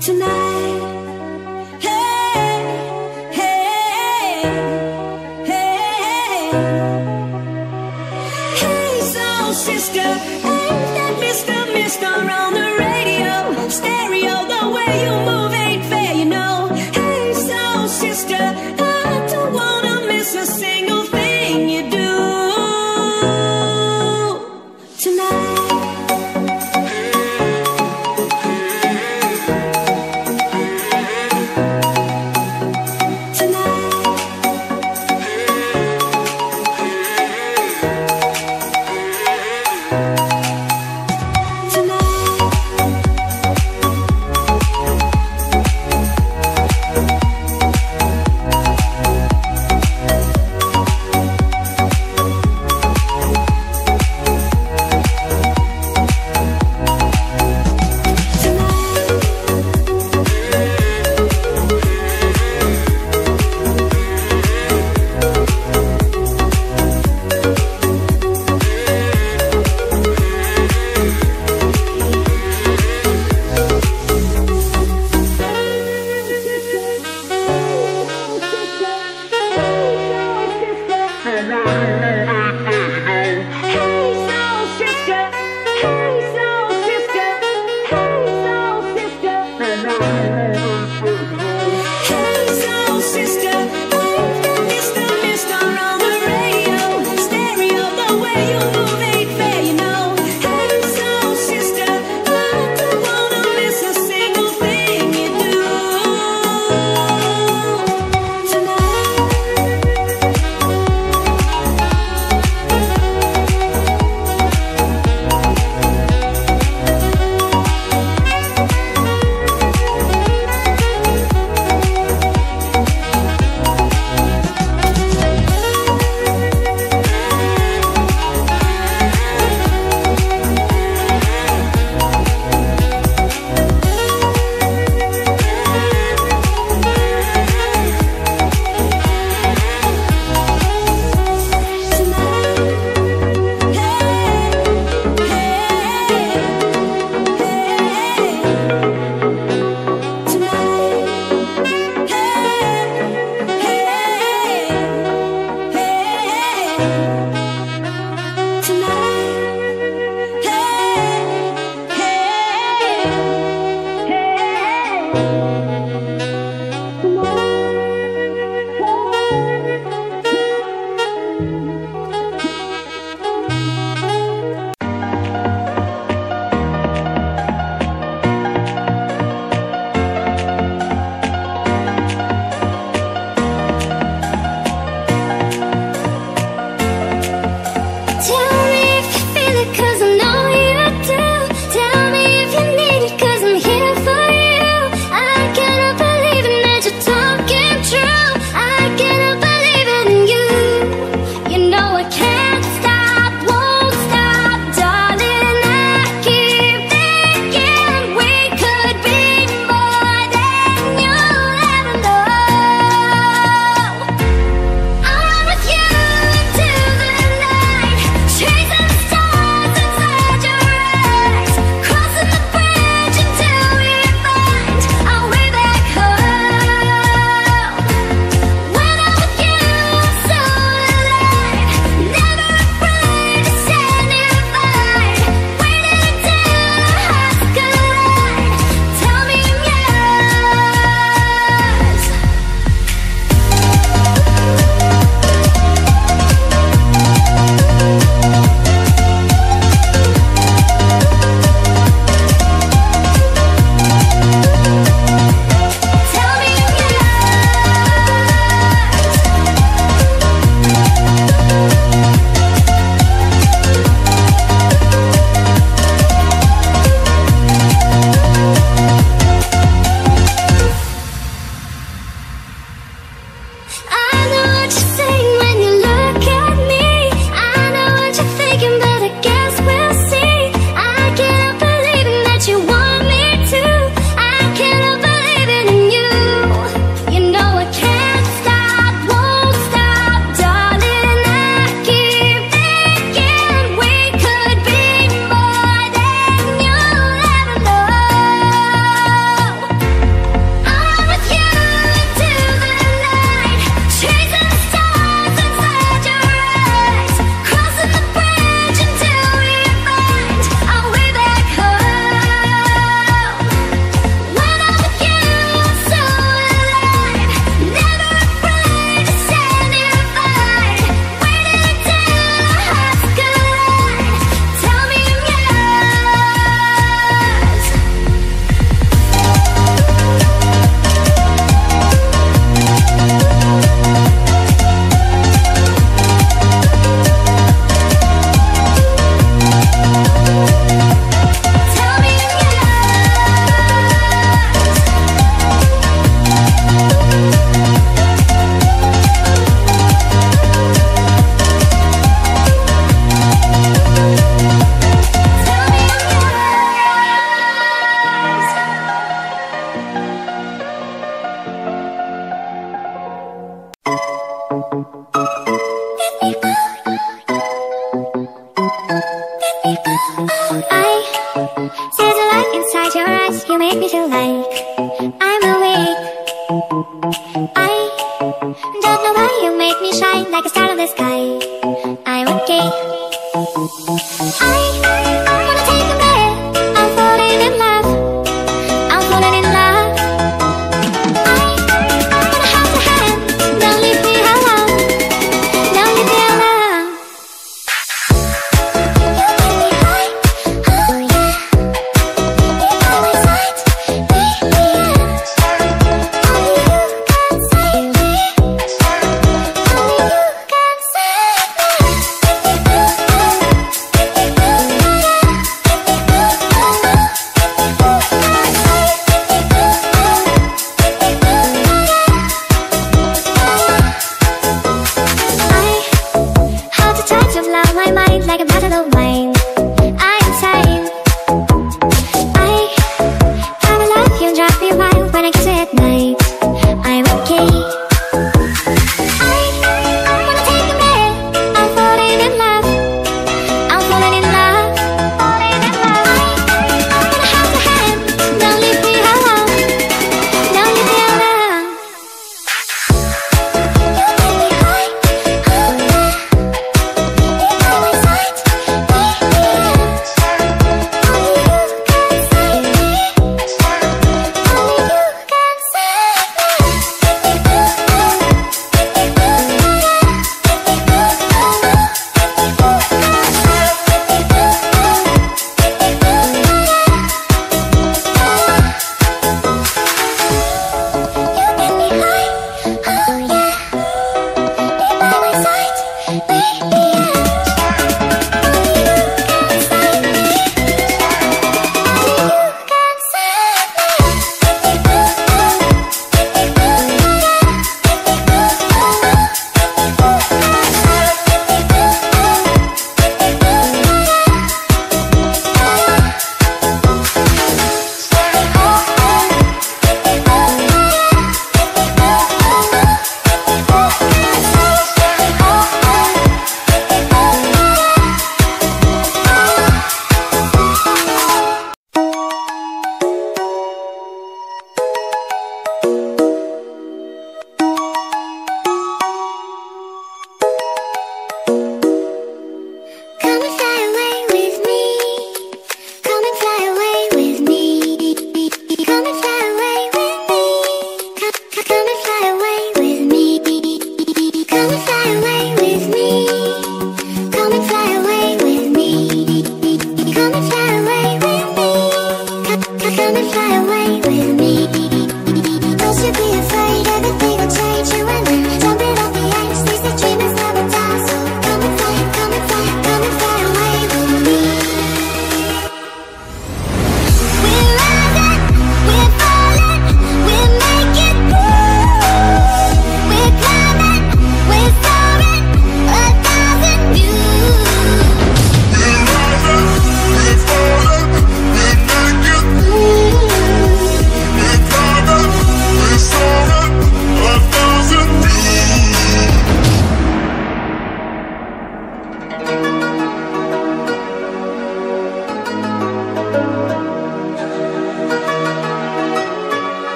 Thank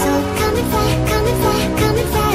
So come and fly, come and fly,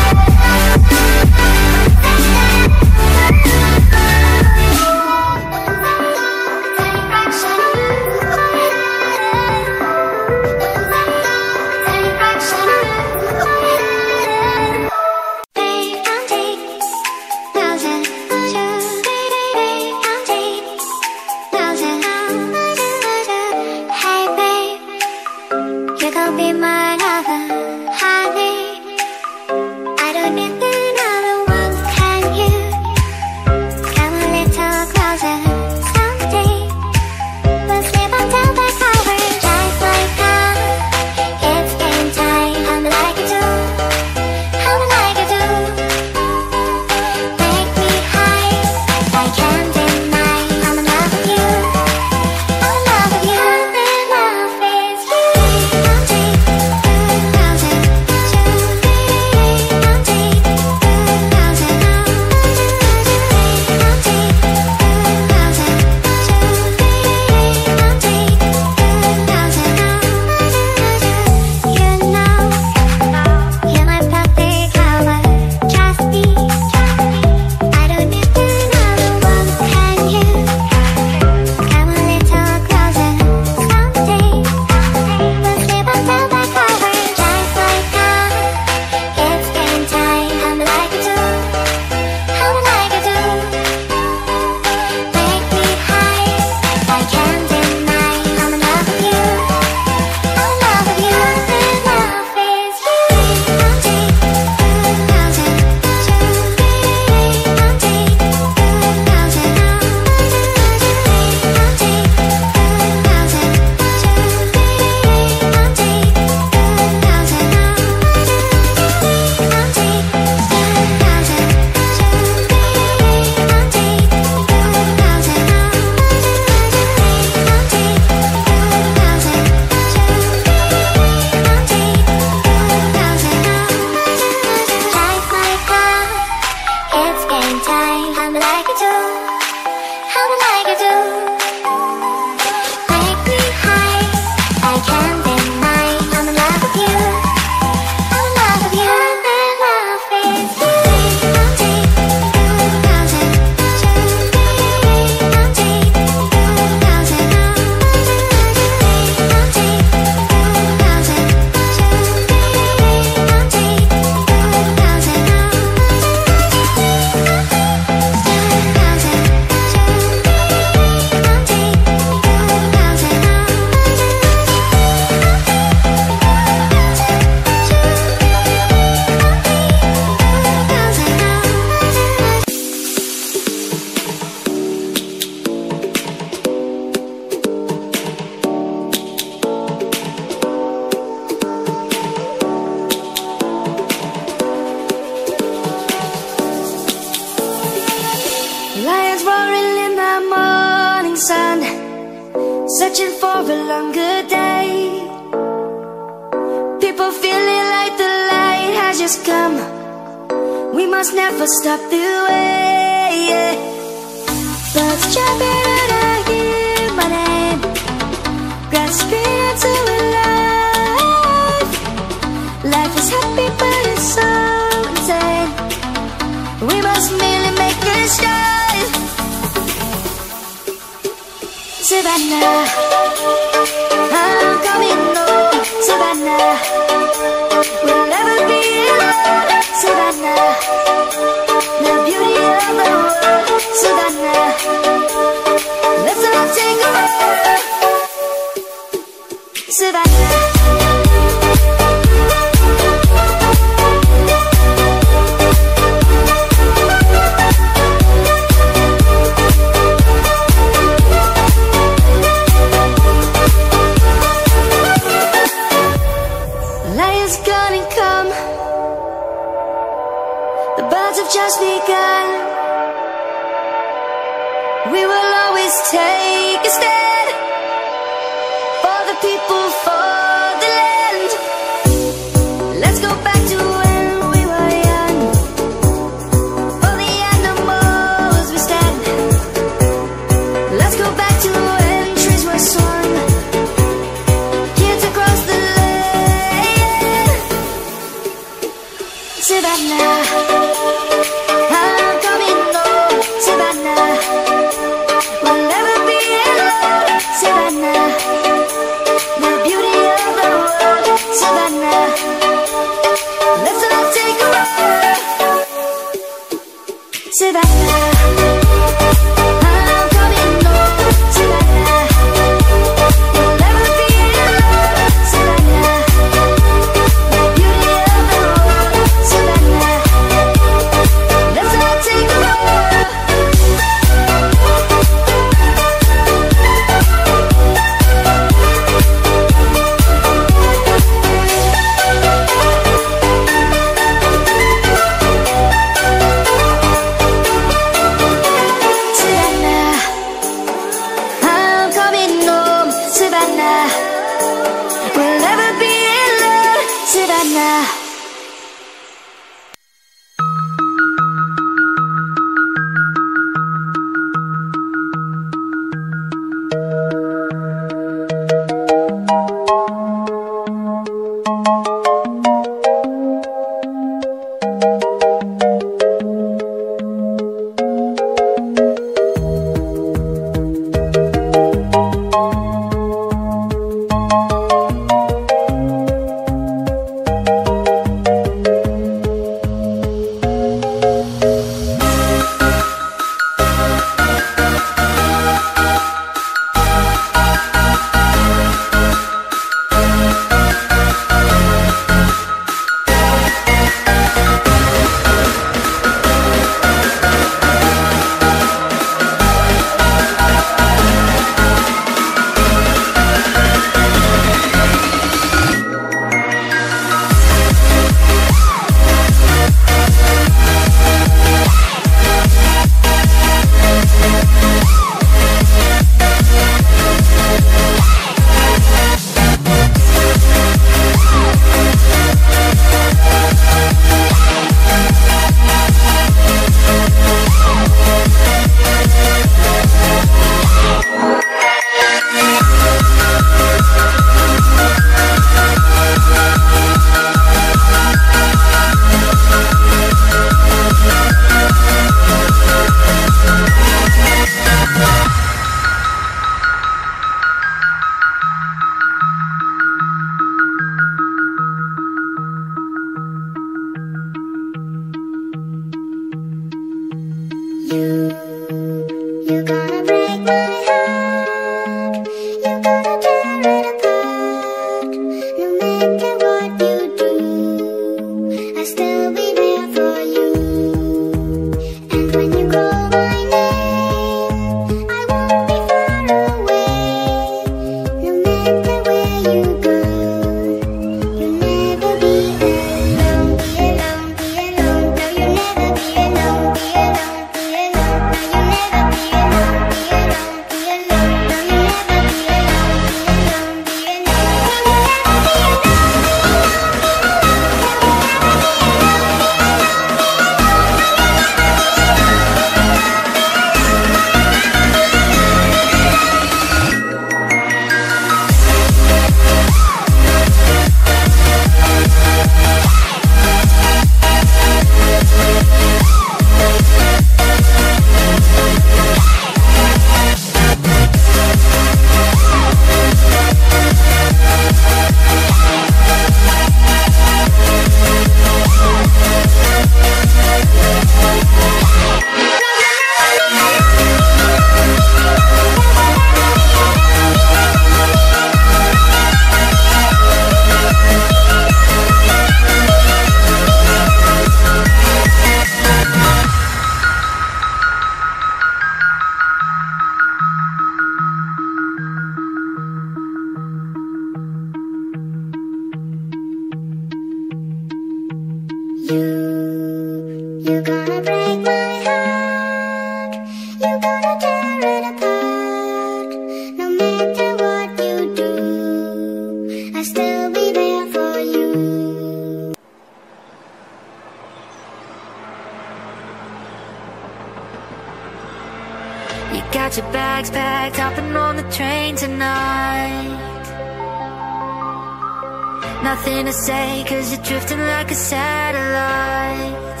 satellite.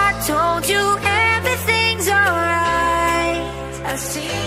I told you everything's alright. I see